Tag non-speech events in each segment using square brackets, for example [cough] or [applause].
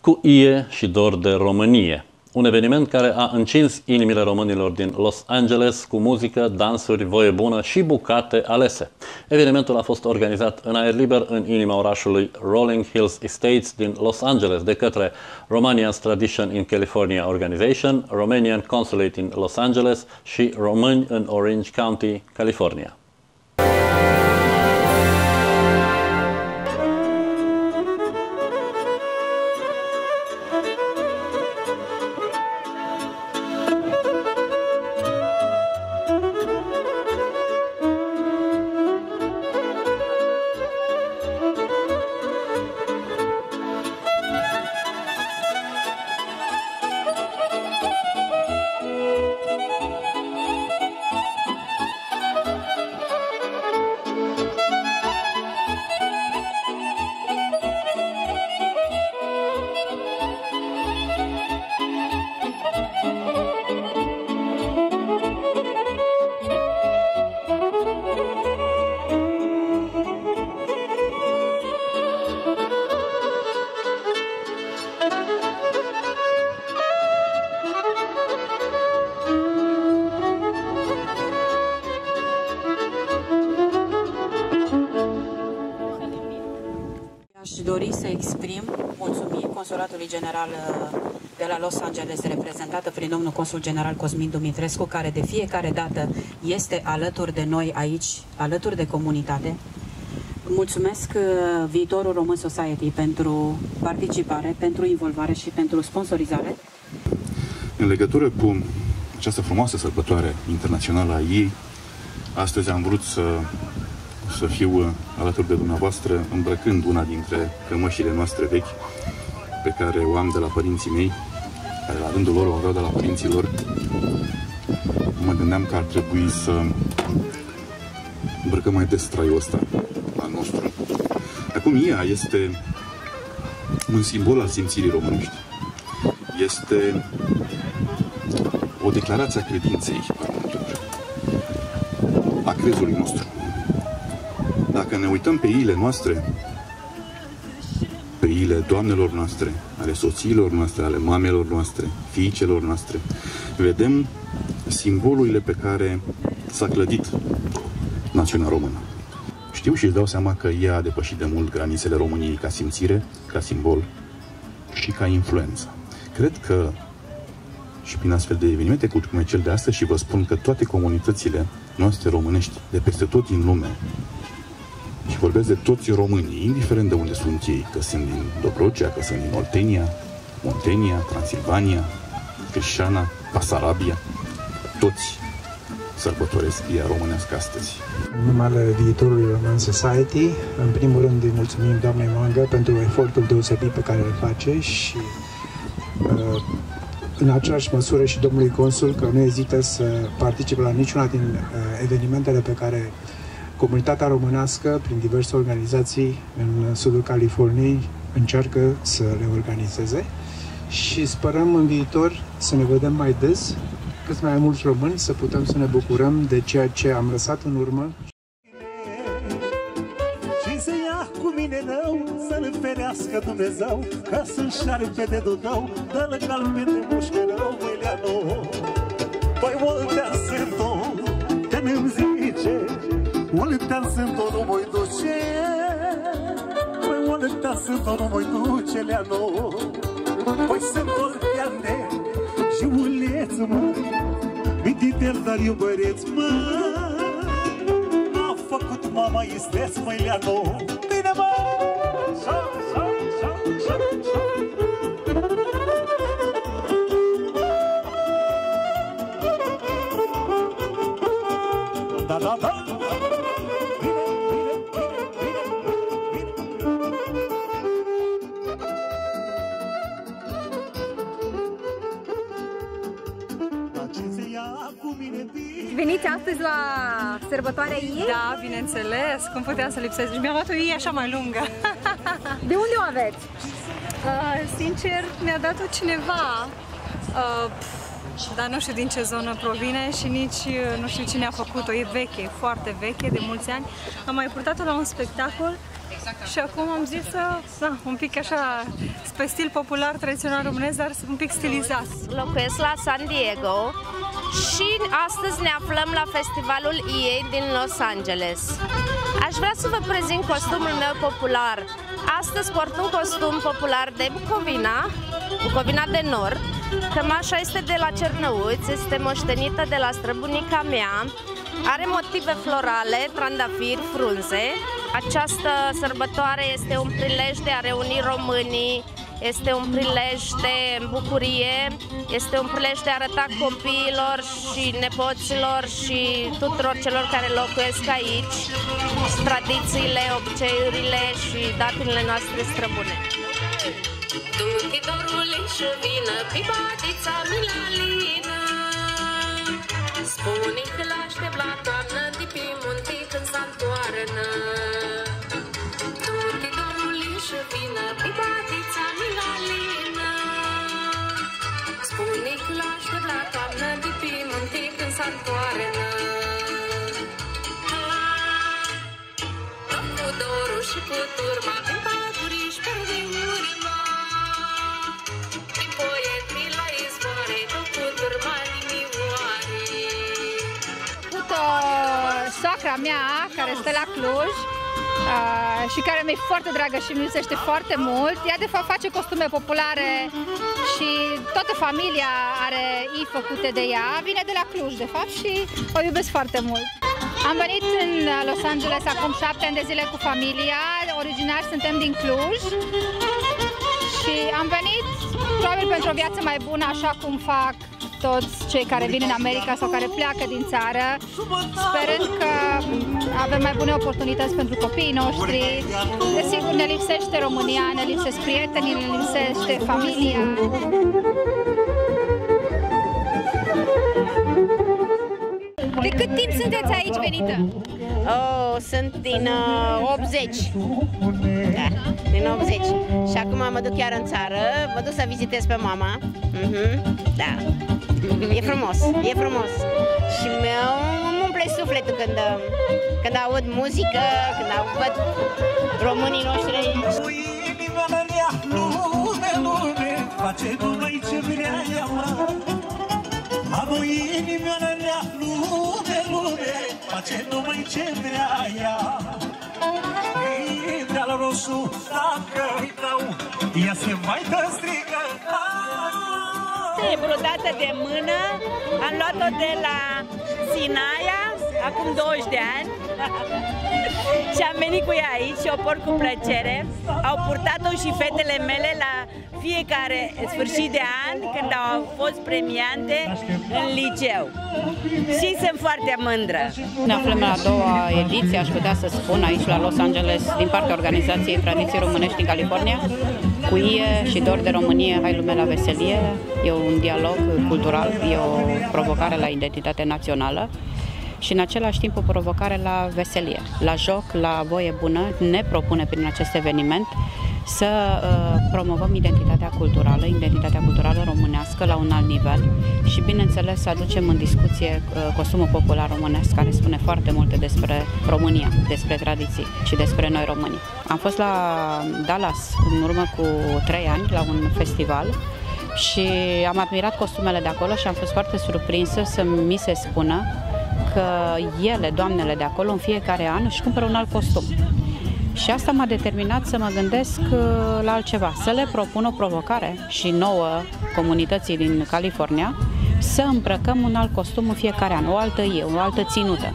cu ie și dor de Românie. Un eveniment care a încins inimile românilor din Los Angeles cu muzică, dansuri, voie bună și bucate alese. Evenimentul a fost organizat în aer liber în inima orașului Rolling Hills Estates din Los Angeles de către Romanian's Tradition in California Organization, Romanian Consulate in Los Angeles și Români în Orange County, California. Dori să exprim mulțumiri Consulatului General uh, de la Los Angeles, reprezentată prin domnul Consul General Cosmin Dumitrescu, care de fiecare dată este alături de noi aici, alături de comunitate. Mulțumesc uh, viitorul Român Society pentru participare, pentru involvare și pentru sponsorizare. În legătură cu această frumoasă sărbătoare internațională a ei, astăzi am vrut să, să fiu uh, alături de dumneavoastră îmbrăcând una dintre cămășile noastre vechi pe care o am de la părinții mei, care la rândul lor o aveau de la părinții lor. Mă gândeam că ar trebui să îmbrăcăm mai des traiul ăsta al nostru. Acum ea este un simbol al simțirii românești. Este o declarație a credinței pământului, a crezului nostru. Dacă ne uităm pe iile noastre, pe iile doamnelor noastre, ale soțiilor noastre, ale mamelor noastre, fiicelor noastre, vedem simbolurile pe care s-a clădit națiunea română. Știu și îți dau seama că ea a depășit de mult granițele României ca simțire, ca simbol și ca influență. Cred că și prin astfel de evenimente cum e cel de astăzi și vă spun că toate comunitățile noastre românești de peste tot din lume și vorbesc de toți românii, indiferent de unde sunt ei, că sunt din Dobrogea, că sunt din Oltenia, Montenia, Transilvania, Crișana, Pasarabia, toți sărbătoresc ea românească astăzi. În numele viitorului Roman Society, în primul rând îi mulțumim doamnei Mangă pentru efortul deosebit pe care îl face și uh, în aceeași măsură și domnului consul că nu ezită să participe la niciuna din uh, evenimentele pe care comunitatea românească, prin diverse organizații în sudul Californiei, încearcă să le organizeze și sperăm în viitor să ne vedem mai des, cât mai mulți români, să putem să ne bucurăm de ceea ce am lăsat în urmă. Și să ia cu mine rău Să-l ferească Dumnezeu Ca să-l șarpe de dudău Dă-l galben de mușcă rău Băileanu Păi oltea sunt Oltea sunt o Nu mă duce. Păi oltea sunt o Nu mă duce Leanu. Păi sunt olteane Și uleț mă. Viditel dar iubăreț mă. A făcut mama isteț, măi Leanu. Bine, mă! Sa, sa, sa, sa, sa. Veniți astăzi la sărbătoarea ei? Da, bineînțeles, cum puteam să lipsesc. Și mi-am luat o ie așa mai lungă. De unde o aveți? Uh, sincer, mi-a dat-o cineva. Uh, pf, dar nu știu din ce zonă provine și nici uh, nu știu cine a făcut-o. E veche, foarte veche, de mulți ani. Am mai purtat-o la un spectacol Și acum am zis să, da, un pic așa, pe stil popular, tradițional românesc, dar un pic stilizat. Locuiesc la San Diego și astăzi ne aflăm la festivalul EA din Los Angeles. Aș vrea să vă prezint costumul meu popular. Astăzi port un costum popular de Bucovina, Bucovina de Nord. Cămașa este de la Cernăuți, este moștenită de la străbunica mea. Are motive florale, trandafiri, frunze. Această sărbătoare este un prilej de a reuni românii, este un prilej de bucurie, este un prilej de a arăta copiilor și nepoților și tuturor celor care locuiesc aici tradițiile, obiceiurile și datinile noastre străbune. Du-ti dorule și vină, pibatița milalină Spune că l-aștept la și cu turma, prin paguri și pe urma soacra mea care stă la Cluj uh, și care mi-e foarte dragă și mi iubește foarte mult. Ea de fapt face costume populare și toată familia are ei făcute de ea. Vine de la Cluj de fapt și o iubesc foarte mult. Am venit în Los Angeles acum șapte ani de zile cu familia, originar suntem din Cluj și am venit probabil pentru o viață mai bună, așa cum fac toți cei care vin în America sau care pleacă din țară, sperând că avem mai bune oportunități pentru copiii noștri. Desigur, ne lipsește România, ne lipsesc prietenii, ne lipsește familia. De cât timp sunteți aici venită? Oh, sunt din uh, 80. Da, din 80. Și acum mă duc chiar în țară, mă duc să vizitez pe mama. Uh-huh. Da. E frumos, e frumos. Și îmi umple sufletul când, când aud muzică, când văd românii noștri. Inimea mea, lume, lume, face numai ce vrea ea, Am o inimă mea, lume, lume, face numai ce vrea ea. Ideal roșu, dacă îi dau, ea se mai dă strigă, E brodată de mână, am luat-o de la Sinaia, acum 20 de ani [laughs] și am venit cu ea aici și o port cu plăcere. Au purtat-o și fetele mele la fiecare sfârșit de an când au fost premiante în liceu. Și sunt foarte mândră. Ne aflăm la a doua ediție, aș putea să spun, aici la Los Angeles, din partea Organizației Tradiții Românești din California, cu IE și Dor de Românie, Hai Lume la Veselie. E un dialog cultural, e o provocare la identitate națională și în același timp o provocare la veselie, la joc, la voie bună. Ne propune prin acest eveniment să uh, promovăm identitatea culturală, identitatea culturală românească la un alt nivel și, bineînțeles, să aducem în discuție uh, costumul popular românesc, care spune foarte multe despre România, despre tradiții și despre noi românii. Am fost la Dallas în urmă cu trei ani la un festival și am admirat costumele de acolo și am fost foarte surprinsă să mi se spună că ele, doamnele de acolo, în fiecare an își cumpără un alt costum. Și asta m-a determinat să mă gândesc uh, la altceva, să le propun o provocare și nouă comunității din California să îmbrăcăm un alt costum în fiecare an, o altă e, o altă ținută.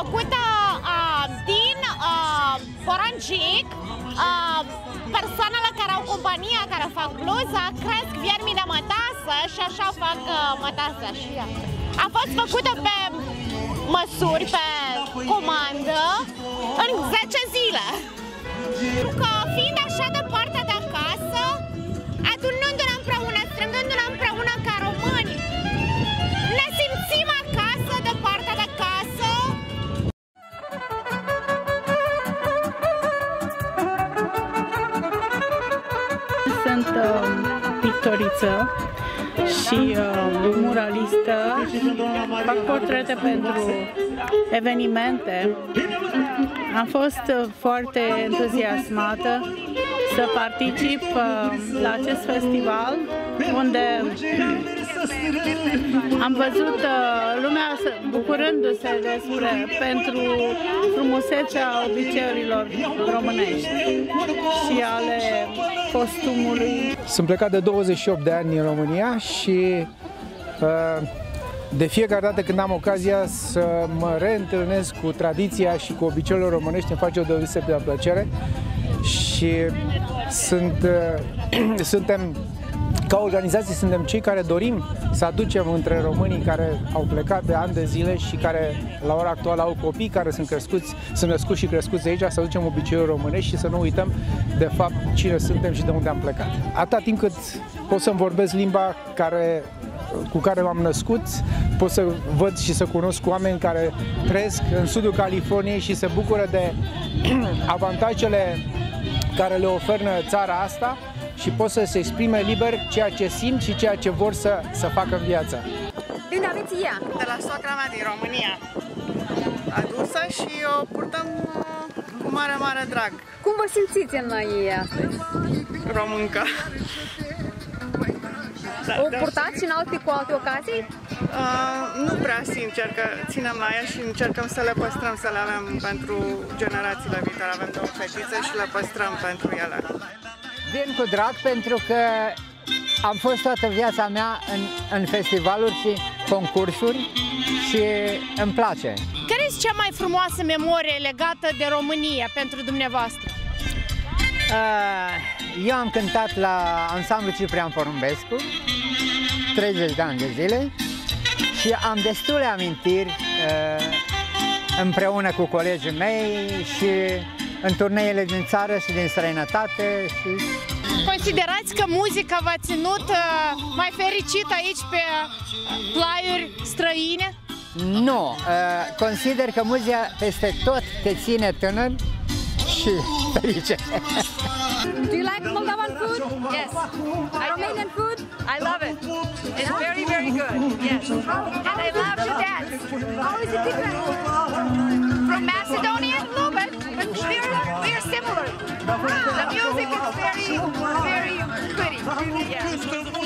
Făcută uh, din uh, porancic, uh, persoanele care au compania, care fac bluza, cresc viermi de mătasă și așa fac uh, mătasă. Și a fost făcută pe măsuri, pe comandă, în 10 zile. Că fiind așa departe de acasă, și uh, muralistă. Fac portrete pentru evenimente. Am fost uh, foarte entuziasmată să particip uh, la acest festival unde am văzut uh, lumea să- bucurându-se despre pentru frumusețea obiceiurilor românești și ale costumului. Sunt plecat de 28 de ani în România și uh, de fiecare dată când am ocazia să mă reîntâlnesc cu tradiția și cu obiceiurile românești, îmi face o deosebită plăcere și sunt, uh, [clears throat] suntem ca organizație suntem cei care dorim să aducem între românii care au plecat de ani de zile și care la ora actuală au copii care sunt crescuți, sunt născuți și crescuți aici, să aducem obiceiuri românești și să nu uităm de fapt cine suntem și de unde am plecat. Atâta timp cât pot să-mi vorbesc limba care cu care m-am născut, pot să văd și să cunosc oameni care trăiesc în sudul Californiei și se bucură de [clears throat] avantajele care le oferă țara asta și pot să se exprime liber ceea ce simt și ceea ce vor să, să facă în viață. De unde aveți ea? De la soacra mea din România. Adusă și o purtăm uh, cu mare, mare drag. Cum vă simțiți în ei astăzi? Româncă. O purtați și în alte cu alte ocazii? Uh, nu prea, sincer, că ținem la ea și încercăm să le păstrăm, să le avem pentru generațiile viitoare. Avem două fetițe și le păstrăm pentru ele. Vin cu drag pentru că am fost toată viața mea în, în festivaluri și concursuri și îmi place. Care este cea mai frumoasă memorie legată de România pentru dumneavoastră? Uh, Eu am cântat la ansamblu Ciprian Porumbescu 30 de ani de zile și am destule amintiri uh, împreună cu colegii mei și în turneele din țară și din străinătate și Considerați că muzica v-a ținut uh, mai fericit aici pe plaiuri străine? Nu, uh, consider că muzica peste tot te ține tânăr și [laughs] fericit. Do you like Moldovan food? Yes. Romanian food? I love it. It's very, very good. Yes. And I love to dance. How is it different? From Macedonia, a little bit, but we're, we're similar. Ah, the music is very, very pretty. Yes.